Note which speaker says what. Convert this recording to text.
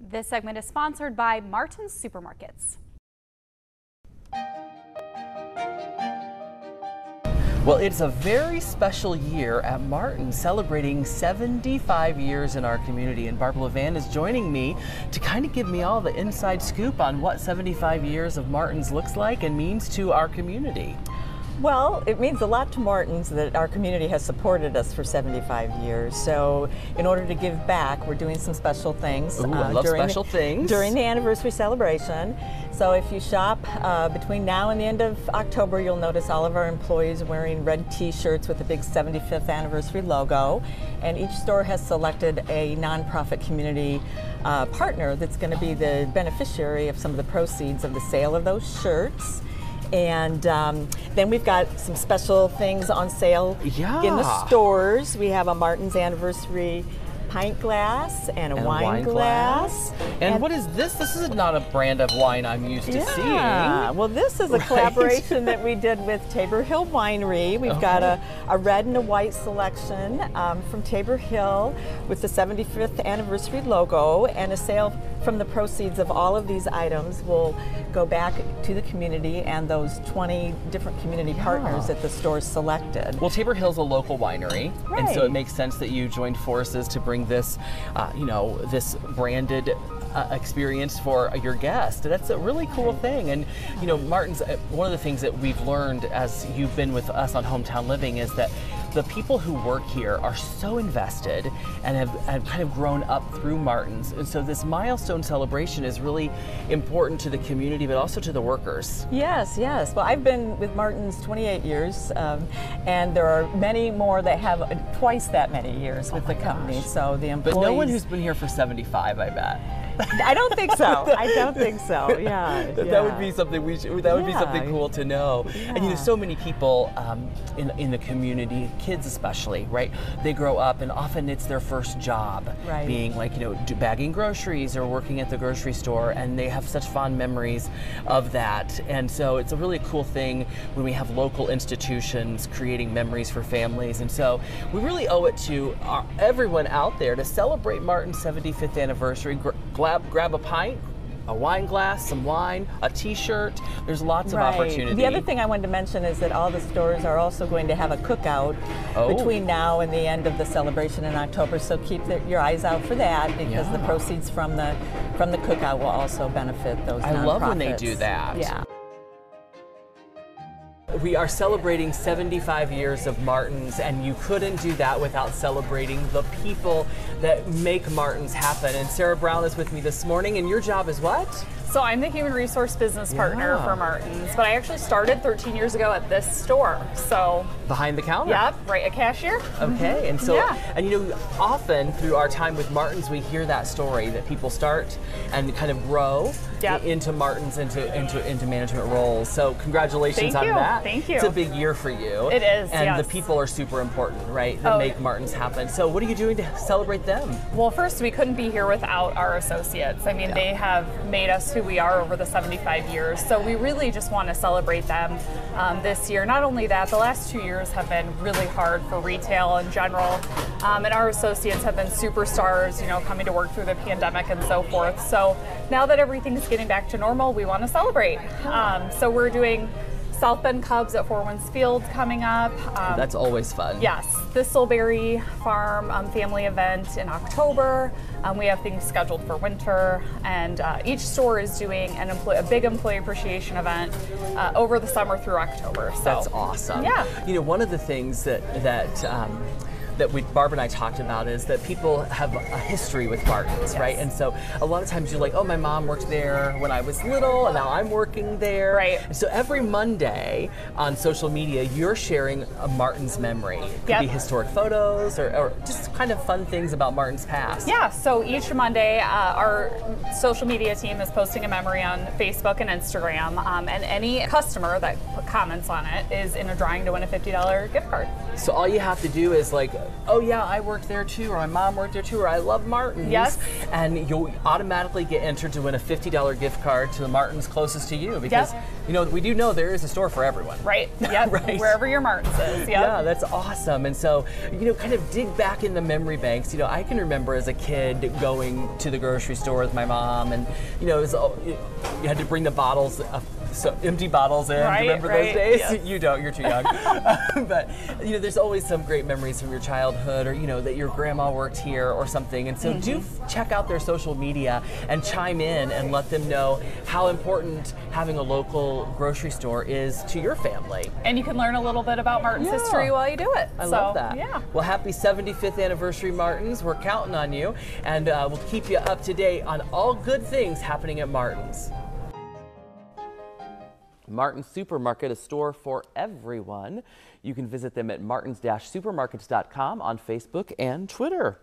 Speaker 1: This segment is sponsored by Martin's Supermarkets.
Speaker 2: Well, it's a very special year at Martin, celebrating 75 years in our community. And Barbara Levan is joining me to kind of give me all the inside scoop on what 75 years of Martin's looks like and means to our community.
Speaker 3: Well, it means a lot to Martins that our community has supported us for 75 years. So, in order to give back, we're doing some special things.
Speaker 2: Ooh,
Speaker 3: uh, during
Speaker 2: special
Speaker 3: the,
Speaker 2: things.
Speaker 3: During the anniversary celebration. So, if you shop uh, between now and the end of October, you'll notice all of our employees wearing red t shirts with the big 75th anniversary logo. And each store has selected a nonprofit community uh, partner that's going to be the beneficiary of some of the proceeds of the sale of those shirts. And um, then we've got some special things on sale
Speaker 2: Yeah.
Speaker 3: in the stores. We have a Martin's anniversary pint glass and a,
Speaker 2: And a
Speaker 3: wine, glass.
Speaker 2: And, what is this? This is not a brand of wine I'm used to
Speaker 3: yeah.
Speaker 2: seeing.
Speaker 3: Well, this is a
Speaker 2: Right.
Speaker 3: collaboration that we did with Tabor Hill Winery. We've got a, a red and a white selection um, from Tabor Hill with the 75th anniversary logo, and a sale from the proceeds of all of these items will go back to the community and those 20 different community partners that the stores selected.
Speaker 2: Well, Tabor Hill's a local winery, and so it makes sense that you joined forces to bring this, uh, you know, this branded uh, experience for your guest. That's a really cool thing. And you know, Martin's uh, one of the things that we've learned as you've been with us on Hometown Living is that the people who work here are so invested and have, have kind of grown up through Martin's. And so this milestone celebration is really important to the community, but also to the workers.
Speaker 3: Yes, yes. Well, I've been with Martin's 28 years, um, and there are many more that have twice that many years with the company. So the employees.
Speaker 2: But no one who's been here for 75, I bet.
Speaker 3: I don't think so. I don't think so. Yeah.
Speaker 2: That,
Speaker 3: yeah.
Speaker 2: that would be something we should, that would be something cool to know. And you know, so many people um, in in the community, kids especially, right? They grow up and often it's their first job,
Speaker 3: Right.
Speaker 2: being like you know bagging groceries or working at the grocery store, and they have such fond memories of that. And so it's a really cool thing when we have local institutions creating memories for families. And so we really owe it to our, everyone out there to celebrate Martin's 75th anniversary. Grab, grab a pint. A wine glass, some wine, a T-shirt. There's lots of
Speaker 3: Right.
Speaker 2: opportunity.
Speaker 3: The other thing I wanted to mention is that all the stores are also going to have a cookout
Speaker 2: Oh.
Speaker 3: between now and the end of the celebration in October. So keep the, your eyes out for that because the proceeds from the from the cookout will also benefit those.
Speaker 2: I love when they do that.
Speaker 3: Yeah.
Speaker 2: We are celebrating 75 years of Martin's, and you couldn't do that without celebrating the people that make Martin's happen. And Sarah Brown is with me this morning, and your job is what?
Speaker 1: So I'm the human resource business partner
Speaker 2: Yeah.
Speaker 1: for Martin's, but I actually started 13 years ago at this store. So,
Speaker 2: Behind the counter.
Speaker 1: yep, right, a cashier.
Speaker 2: Okay, and so,
Speaker 1: Yeah.
Speaker 2: and you know, often through our time with Martins, we hear that story that people start and kind of grow
Speaker 1: Yep.
Speaker 2: into Martins, into into into management roles. So, congratulations
Speaker 1: Thank
Speaker 2: on
Speaker 1: you.
Speaker 2: that.
Speaker 1: Thank you.
Speaker 2: It's a big year for you.
Speaker 1: It is,
Speaker 2: and the people are super important, right? That
Speaker 1: Oh.
Speaker 2: make Martins happen. So, what are you doing to celebrate them?
Speaker 1: Well, first, we couldn't be here without our associates. I mean,
Speaker 2: Yeah.
Speaker 1: they have made us who we are over the 75 years. So we really just want to celebrate them um, this year. Not only that, the last two years have been really hard for retail in general, um, and our associates have been superstars. You know, coming to work through the pandemic and so forth. So now that everything's getting back to normal, we want to celebrate. Um, so we're doing. South Bend Cubs at Four Winds Field coming up. Um,
Speaker 2: That's always fun.
Speaker 1: Yes, Thistleberry Farm um, family event in October. Um, we have things scheduled for winter, and uh, each store is doing an employee, a big employee appreciation event uh, over the summer through October. So
Speaker 2: That's awesome.
Speaker 1: Yeah.
Speaker 2: You know, one of the things that that um, that we Barb and I talked about is that people have a history with Martins, right? And so a lot of times you're like, oh, my mom worked there when I was little, and now I'm working there.
Speaker 1: Right.
Speaker 2: And so every Monday on social media, you're sharing a Martin's memory. It could
Speaker 1: Yep.
Speaker 2: be historic photos or, or just kind of fun things about Martin's past.
Speaker 1: Yeah, so each Monday, uh, our social media team is posting a memory on Facebook and Instagram, um, and any customer that comments on it is in a drawing to win a $50 gift card.
Speaker 2: So all you have to do is like oh yeah, I worked there too, or my mom worked there too, or I love Martin's.
Speaker 1: Yes.
Speaker 2: And you'll automatically get entered to win a $50 gift card to the Martin's closest to you because,
Speaker 1: Yep.
Speaker 2: you know, we do know there is a store for everyone.
Speaker 1: Right. Yep.
Speaker 2: Right.
Speaker 1: Wherever your Martin's is. Yep.
Speaker 2: Yeah, that's awesome. And so, you know, kind of dig back in the memory banks. You know, I can remember as a kid going to the grocery store with my mom, and you know, it was, you had to bring the bottles, of, so empty bottles in.
Speaker 1: Right,
Speaker 2: remember
Speaker 1: right,
Speaker 2: those days?
Speaker 1: yes.
Speaker 2: You don't. You're too young. but you know, there's always some great memories from your childhood, or you know, that your grandma worked here or something. And so, do
Speaker 1: Mm-hmm.
Speaker 2: f- check out their social media and chime in and let them know how important having a local grocery store is to your family.
Speaker 1: And you can learn a little bit about Martin's
Speaker 2: Yeah.
Speaker 1: history while you do it.
Speaker 2: I
Speaker 1: so,
Speaker 2: love that.
Speaker 1: Yeah.
Speaker 2: Well, happy 75th anniversary, Martins. We're counting on you, and uh, we'll keep you up to date on all good things happening at Martins. Martin's Supermarket, a store for everyone. You can visit them at martins-supermarkets.com on Facebook and Twitter.